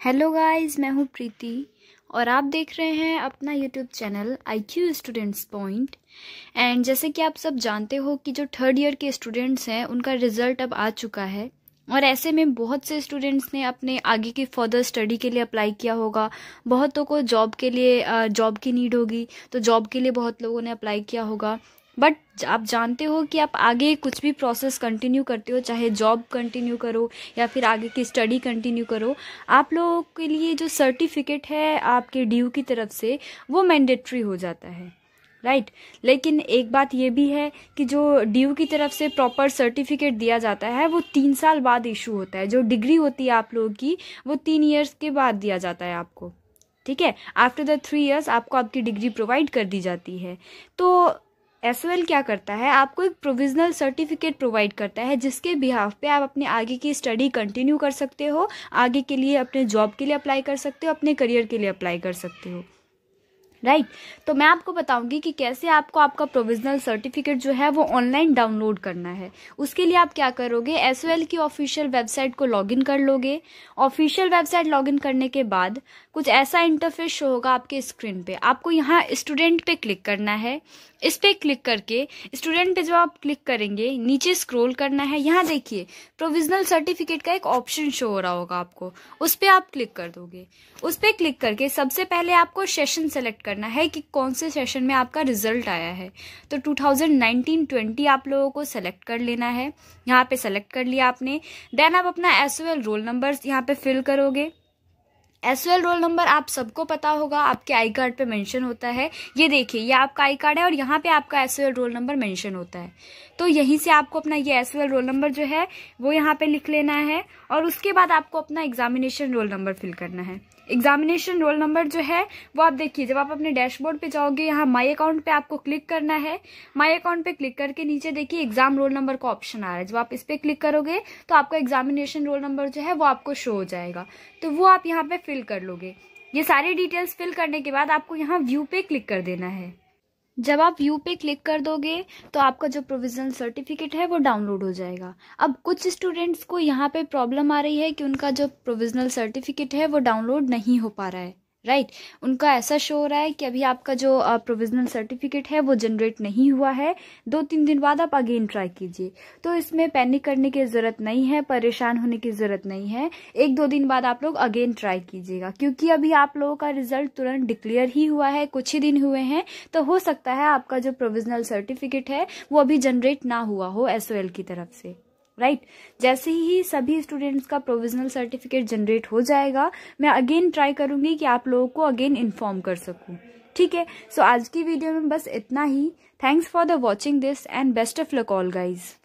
Hello guys मैं हूँ प्रीति और आप देख रहे हैं अपना YouTube channel I Q students point and जैसे कि आप सब जानते हो कि जो थर्ड ईयर के स्टूडेंट्स हैं, उनका रिज़ल्ट अब आ चुका है। और ऐसे में बहुत से स्टूडेंट्स ने अपने आगे की फर्दर स्टडी के लिए अप्लाई किया होगा। बहुतों को जॉब के लिए जॉब की नीड होगी तो जॉब के लिए बहुत लोगों ने अप्लाई किया होगा। बट आप जानते हो कि आप आगे कुछ भी प्रोसेस कंटिन्यू करते हो, चाहे जॉब कंटिन्यू करो, या फिर आगे की स्टडी कंटिन्यू करो, आप लोगों के लिए जो सर्टिफिकेट है आपके ड्यू की तरफ़ से, वो मैंडेटरी हो जाता है। Right right? लेकिन एक बात ये भी है कि जो ड्यू की तरफ़ से प्रॉपर सर्टिफिकेट दिया जाता है, वो तीन साल बाद इशू होता है। जो डिग्री होती है आप लोगों की, वो तीन ईयर्स के बाद दिया जाता है आपको। ठीक है? आफ्टर द थ्री ईयर्स आपको आपकी डिग्री प्रोवाइड कर दी जाती है। तो एस क्या करता है? आपको एक प्रोविजनल सर्टिफिकेट प्रोवाइड करता है, जिसके बिहाफ पे आप अपने आगे की स्टडी कंटिन्यू कर सकते हो, आगे के लिए अपने जॉब के लिए अप्लाई कर सकते हो, अपने करियर के लिए अप्लाई कर सकते हो। राइट? right? तो मैं आपको बताऊँगी कि कैसे आपको आपका प्रोविजनल सर्टिफिकेट जो है वो ऑनलाइन डाउनलोड करना है। उसके लिए आप क्या करोगे? एस की ऑफिशियल वेबसाइट को लॉगिन कर लोगे। ऑफिशियल वेबसाइट लॉगिन करने के बाद कुछ ऐसा इंटरफेस शो होगा आपके स्क्रीन पे। आपको यहाँ स्टूडेंट पे क्लिक करना है। इस पे क्लिक करके स्टूडेंट पे जब आप क्लिक करेंगे, नीचे स्क्रॉल करना है। यहाँ देखिए प्रोविजनल सर्टिफिकेट का एक ऑप्शन शो हो रहा होगा आपको। उस पर आप क्लिक कर दोगे। उस पर क्लिक करके सबसे पहले आपको सेशन सेलेक्ट करना है कि कौन से सेशन में आपका रिज़ल्ट आया है। तो 2019-20 आप लोगों को सेलेक्ट कर लेना है। यहाँ पे सेलेक्ट कर लिया आपने। देन आप अपना एस रोल नंबर यहाँ पे फिल करोगे। एस रोल नंबर आप सबको पता होगा, आपके आई कार्ड पे मेंशन होता है। ये देखिए, ये आपका आई कार्ड है और यहाँ पे आपका एस रोल नंबर मेंशन होता है। तो यहीं से आपको अपना ये एस रोल नंबर जो है, वो यहाँ पे लिख लेना है और उसके बाद आपको अपना एग्जामिनेशन रोल नंबर फिल करना है। एग्जामिनेशन रोल नंबर जो है, वो आप देखिए, जब आप अपने डैशबोर्ड पे जाओगे, यहाँ माई अकाउंट पे आपको क्लिक करना है। माई अकाउंट पे क्लिक करके नीचे देखिए एग्ज़ाम रोल नंबर का ऑप्शन आ रहा है। जब आप इस पर क्लिक करोगे तो आपका एग्जामिनेशन रोल नंबर जो है, वो आपको शो हो जाएगा। तो वो आप यहाँ पे फिल कर लोगे। ये सारी डिटेल्स फिल करने के बाद आपको यहाँ व्यू पे क्लिक कर देना है। जब आप यू पे क्लिक कर दोगे तो आपका जो प्रोविजनल सर्टिफिकेट है, वो डाउनलोड हो जाएगा। अब कुछ स्टूडेंट्स को यहाँ पे प्रॉब्लम आ रही है कि उनका जो प्रोविजनल सर्टिफिकेट है, वो डाउनलोड नहीं हो पा रहा है। Right right. उनका ऐसा शो हो रहा है कि अभी आपका जो प्रोविजनल सर्टिफिकेट है, वो जनरेट नहीं हुआ है। दो तीन दिन बाद आप अगेन ट्राई कीजिए। तो इसमें पैनिक करने की ज़रूरत नहीं है, परेशान होने की ज़रूरत नहीं है। एक दो दिन बाद आप लोग अगेन ट्राई कीजिएगा। क्योंकि अभी आप लोगों का रिज़ल्ट तुरंत डिक्लेयर ही हुआ है, कुछ ही दिन हुए हैं तो हो सकता है आपका जो प्रोविजनल सर्टिफिकेट है, वो अभी जनरेट ना हुआ हो एस की तरफ़ से। राइट? right? जैसे ही सभी स्टूडेंट्स का प्रोविजनल सर्टिफिकेट जनरेट हो जाएगा, मैं अगेन ट्राई करूँगी कि आप लोगों को अगेन इन्फॉर्म कर सकूँ। ठीक है? सो आज की वीडियो में बस इतना ही। Thanks for the watching this and best of luck all guys